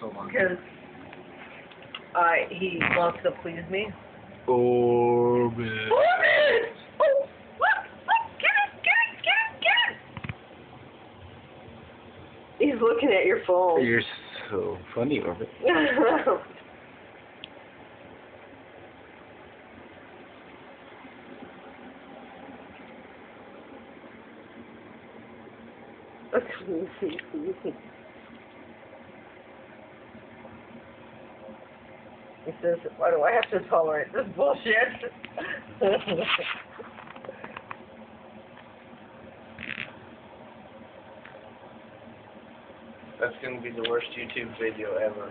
so long? Because I he wants to please me. Orbit. Orbit! Oh, look, look, get it, get it, get it, get it! He's looking at your phone. You're so funny, Orbit. he says, why do I have to tolerate this bullshit? That's gonna be the worst YouTube video ever.